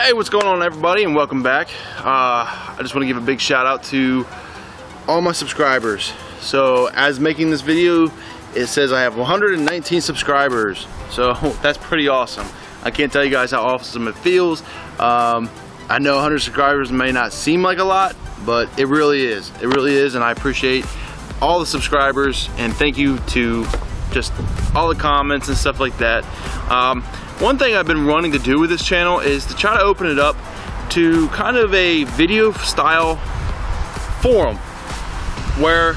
Hey, what's going on everybody and welcome back. Uh, I just want to give a big shout out to all my subscribers. So as making this video, it says I have 119 subscribers. So that's pretty awesome. I can't tell you guys how awesome it feels. Um, I know 100 subscribers may not seem like a lot, but it really is. It really is and I appreciate all the subscribers and thank you to just all the comments and stuff like that. Um, one thing I've been wanting to do with this channel is to try to open it up to kind of a video style forum where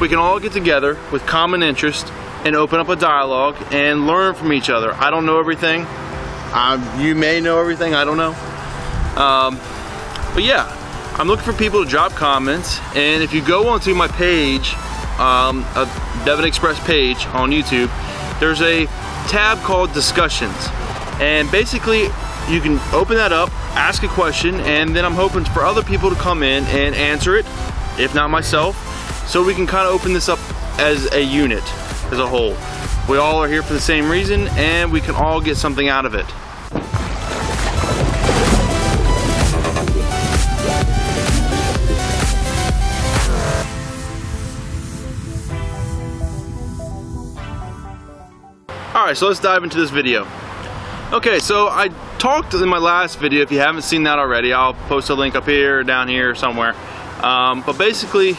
we can all get together with common interest and open up a dialogue and learn from each other. I don't know everything. Um, you may know everything, I don't know. Um, but yeah, I'm looking for people to drop comments and if you go onto my page, um, a Devon Xpress page on YouTube, there's a tab called discussions. And basically you can open that up, ask a question, and then I'm hoping for other people to come in and answer it, if not myself, so we can kind of open this up as a unit, as a whole. We all are here for the same reason, and we can all get something out of it. Alright, so let's dive into this video. Okay, so I talked in my last video, if you haven't seen that already, I'll post a link up here, down here, somewhere. Um, but basically,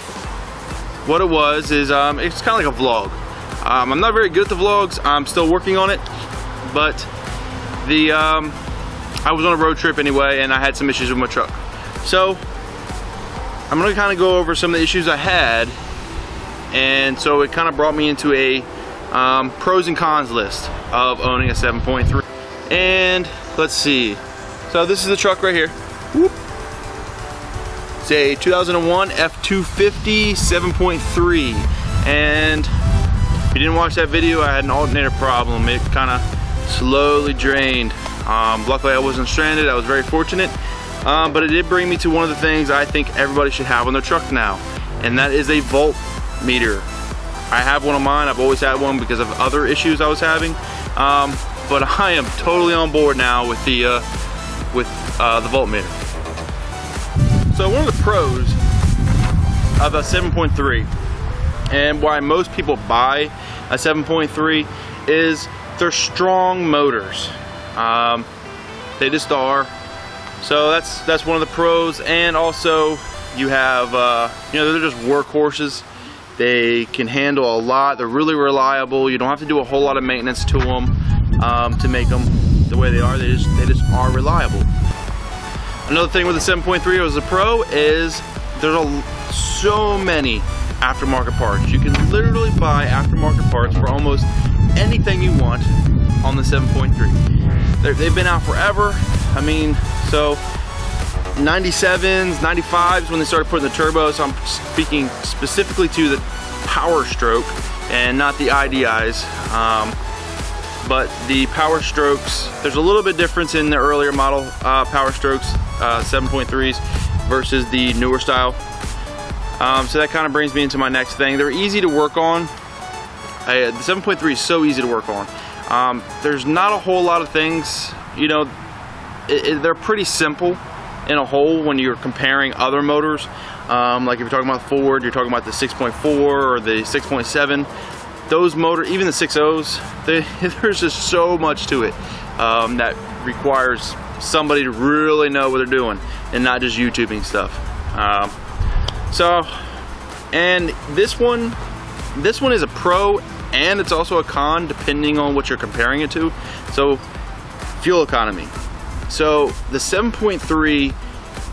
what it was is, um, it's kind of like a vlog. Um, I'm not very good at the vlogs, I'm still working on it, but the, um, I was on a road trip anyway, and I had some issues with my truck. So, I'm gonna kind of go over some of the issues I had, and so it kind of brought me into a um, pros and cons list of owning a 7.3. And let's see. So this is the truck right here. Whoop. It's a 2001 F250 7.3. And if you didn't watch that video, I had an alternator problem. It kind of slowly drained. Um, luckily I wasn't stranded, I was very fortunate. Um, but it did bring me to one of the things I think everybody should have on their truck now. And that is a volt meter. I have one of mine. I've always had one because of other issues I was having. Um, but I am totally on board now with the uh, with uh, the voltmeter. So one of the pros of a 7.3 and why most people buy a 7.3 is they're strong motors. Um, they just are. So that's that's one of the pros and also you have uh, you know they're just workhorses they can handle a lot. They're really reliable. You don't have to do a whole lot of maintenance to them um, to make them the way they are. They just, they just are reliable. Another thing with the 7.3 as a Pro is there's a, so many aftermarket parts. You can literally buy aftermarket parts for almost anything you want on the 7.3. They've been out forever. I mean, so 97s, 95s when they started putting the turbo, so I'm speaking specifically to the Power Stroke and not the IDIs. Um, but the Power Strokes, there's a little bit difference in the earlier model uh, Power Strokes uh, 7.3s versus the newer style. Um, so that kind of brings me into my next thing. They're easy to work on. I, the 7.3 is so easy to work on. Um, there's not a whole lot of things, you know, it, it, they're pretty simple in a whole when you're comparing other motors. Um, like if you're talking about Ford, you're talking about the 6.4 or the 6.7. Those motor, even the 6.0s, they, there's just so much to it um, that requires somebody to really know what they're doing and not just YouTubing stuff. Um, so, and this one, this one is a pro and it's also a con depending on what you're comparing it to. So, fuel economy. So the 7.3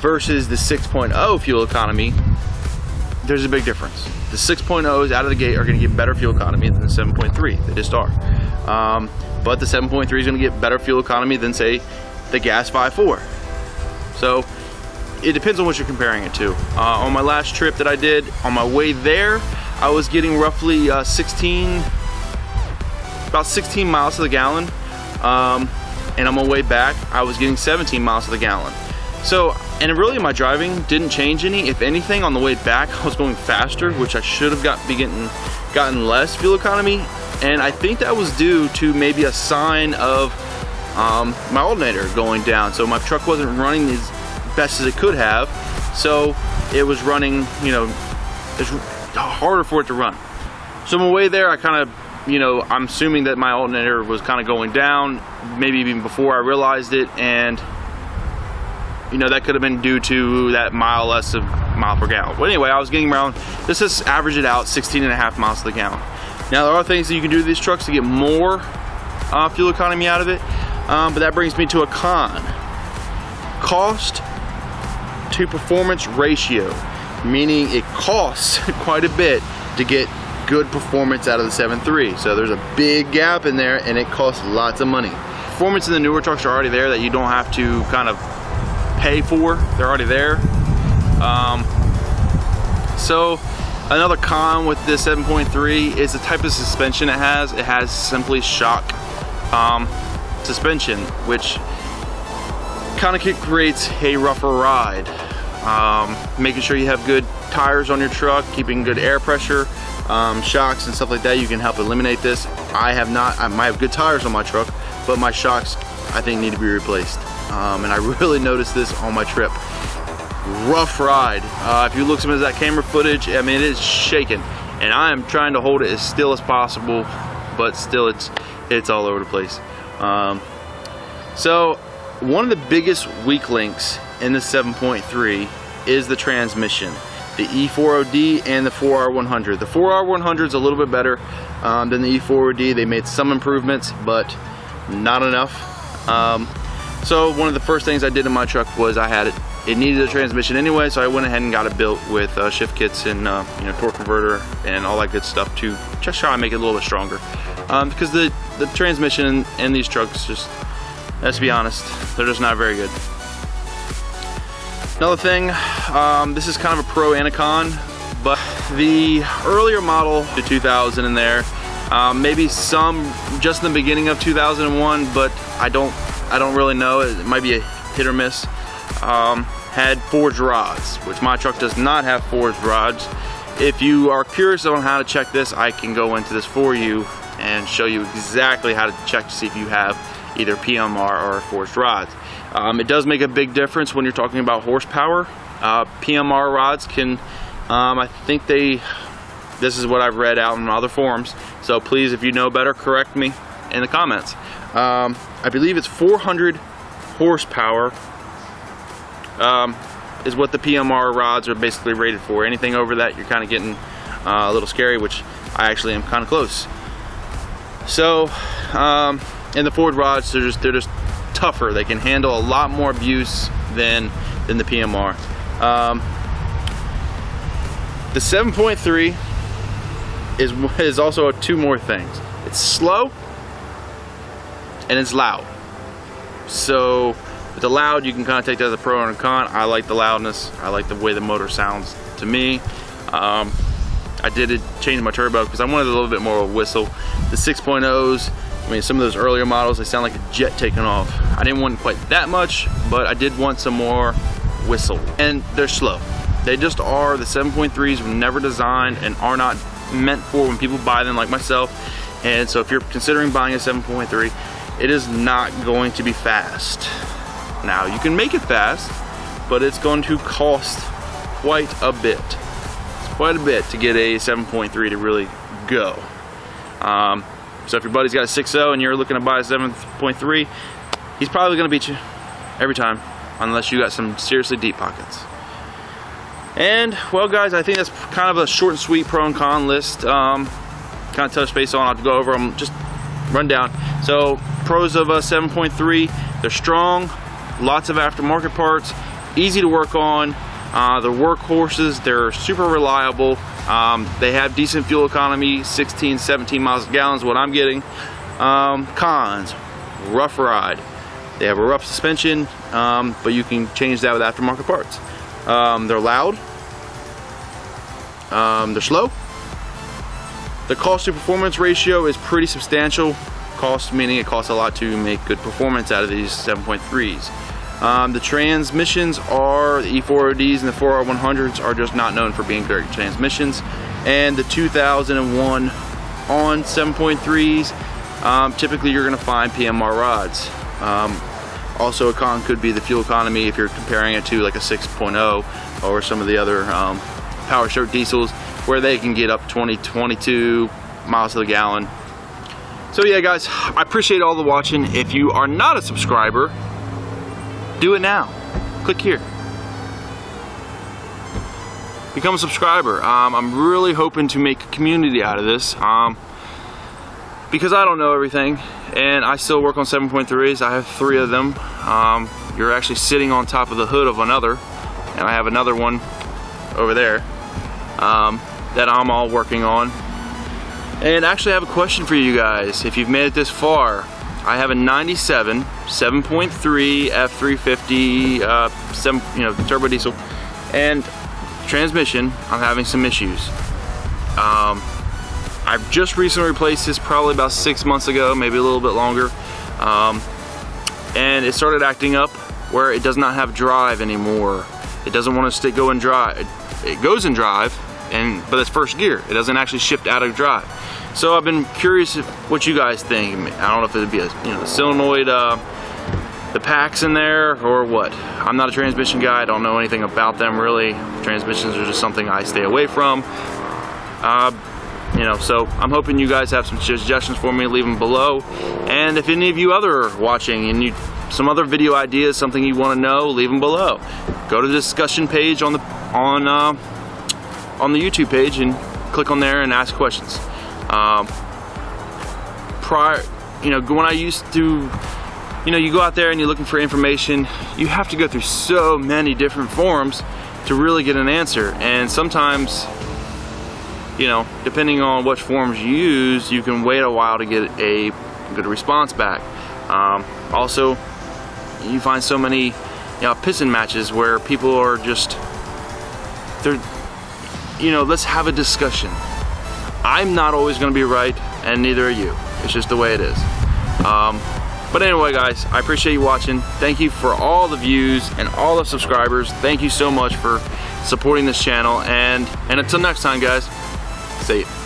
versus the 6.0 fuel economy, there's a big difference. The 6.0s out of the gate are going to get better fuel economy than the 7.3. They just are. Um, but the 7.3 is going to get better fuel economy than, say, the gas 5.4. So it depends on what you're comparing it to. Uh, on my last trip that I did, on my way there, I was getting roughly uh, 16, about 16 miles to the gallon. Um, and on my way back, I was getting 17 miles to the gallon. So, and really my driving didn't change any. If anything, on the way back, I was going faster, which I should have got be getting, gotten less fuel economy. And I think that was due to maybe a sign of um, my alternator going down. So my truck wasn't running as best as it could have. So it was running, you know, it's harder for it to run. So on my way there, I kind of, you know, I'm assuming that my alternator was kind of going down, maybe even before I realized it, and you know, that could have been due to that mile less of mile per gallon. But anyway, I was getting around, let's just average it out, 16 and a half miles to the gallon. Now there are things that you can do to these trucks to get more uh, fuel economy out of it, um, but that brings me to a con. Cost to performance ratio, meaning it costs quite a bit to get good performance out of the 7.3. So there's a big gap in there and it costs lots of money. Performance in the newer trucks are already there that you don't have to kind of pay for. They're already there. Um, so another con with this 7.3 is the type of suspension it has. It has simply shock um, suspension, which kind of creates a rougher ride. Um, making sure you have good tires on your truck, keeping good air pressure, um, shocks and stuff like that, you can help eliminate this. I have not, I might have good tires on my truck, but my shocks I think need to be replaced um, and I really noticed this on my trip. Rough ride. Uh, if you look some of that camera footage, I mean, it is shaking. And I am trying to hold it as still as possible, but still it's, it's all over the place. Um, so one of the biggest weak links in the 7.3 is the transmission the E4OD and the 4R100. The 4R100 is a little bit better um, than the E4OD. They made some improvements, but not enough. Um, so one of the first things I did in my truck was I had it, it needed a transmission anyway, so I went ahead and got it built with uh, shift kits and uh, you know torque converter and all that good stuff to just try and make it a little bit stronger. Um, because the, the transmission in these trucks just, let's be honest, they're just not very good. Another thing, um, this is kind of a pro and a con, but the earlier model, the 2000 in there, um, maybe some just in the beginning of 2001, but I don't I don't really know. It might be a hit or miss. Um, had forged rods, which my truck does not have forged rods. If you are curious on how to check this, I can go into this for you and show you exactly how to check to see if you have either PMR or forged rods. Um, it does make a big difference when you're talking about horsepower. Uh, PMR rods can, um, I think they, this is what I've read out in other forums, so please if you know better, correct me in the comments. Um, I believe it's 400 horsepower um, is what the PMR rods are basically rated for. Anything over that, you're kind of getting uh, a little scary, which I actually am kind of close. So, um, and the forged rods, they're just, they're just tougher. They can handle a lot more abuse than, than the PMR. Um, the 7.3 is, is also two more things. It's slow and it's loud. So with the loud, you can kind of take that as a pro and a con. I like the loudness. I like the way the motor sounds to me. Um, I did change my turbo because I wanted a little bit more of a whistle. The 6.0s, I mean, some of those earlier models, they sound like a jet taking off. I didn't want quite that much, but I did want some more whistle. And they're slow. They just are. The 7.3s were never designed and are not meant for when people buy them like myself. And so if you're considering buying a 7.3, it is not going to be fast. Now you can make it fast, but it's going to cost quite a bit. It's quite a bit to get a 7.3 to really go. Um, so if your buddy's got a 6.0 and you're looking to buy a 7.3, he's probably going to beat you every time, unless you got some seriously deep pockets. And, well guys, I think that's kind of a short and sweet pro and con list. Um, kind of touch base on, I'll go over them, just run down. So pros of a 7.3, they're strong, lots of aftermarket parts, easy to work on. Uh, they're workhorses, they're super reliable. Um, they have decent fuel economy, 16, 17 miles a gallon is what I'm getting. Um, cons, rough ride. They have a rough suspension, um, but you can change that with aftermarket parts. Um, they're loud. Um, they're slow. The cost to performance ratio is pretty substantial cost, meaning it costs a lot to make good performance out of these 7.3s. Um, the transmissions are, the E4ODs and the 4R100s are just not known for being great transmissions. And the 2001 on 7.3s, um, typically you're going to find PMR rods. Um, also a con could be the fuel economy if you're comparing it to like a 6.0 or some of the other um, power stroke diesels where they can get up 20, 22 miles to the gallon. So yeah guys, I appreciate all the watching. If you are not a subscriber, do it now. Click here. Become a subscriber. Um, I'm really hoping to make a community out of this. Um, because I don't know everything and I still work on 7.3s. I have three of them. Um, you're actually sitting on top of the hood of another and I have another one over there um, that I'm all working on. And actually I have a question for you guys. If you've made it this far, I have a 97 7.3 F350 uh, 7, you know, turbo diesel and transmission, I'm having some issues. Um, I've just recently replaced this probably about six months ago, maybe a little bit longer. Um, and it started acting up where it does not have drive anymore. It doesn't want to stick go and drive. It goes in drive, and but it's first gear. It doesn't actually shift out of drive. So I've been curious what you guys think. I don't know if it'd be a you know the solenoid, uh, the packs in there or what. I'm not a transmission guy. I don't know anything about them really. Transmissions are just something I stay away from. Uh, you know so I'm hoping you guys have some suggestions for me leave them below and if any of you other are watching and you some other video ideas something you want to know leave them below go to the discussion page on the on uh, on the YouTube page and click on there and ask questions um, prior you know when I used to you know you go out there and you're looking for information you have to go through so many different forums to really get an answer and sometimes you know, depending on which forms you use, you can wait a while to get a good response back. Um, also, you find so many, you know, pissing matches where people are just, they're, you know, let's have a discussion. I'm not always going to be right, and neither are you. It's just the way it is. Um, but anyway, guys, I appreciate you watching. Thank you for all the views and all the subscribers. Thank you so much for supporting this channel. And, and until next time, guys, See you.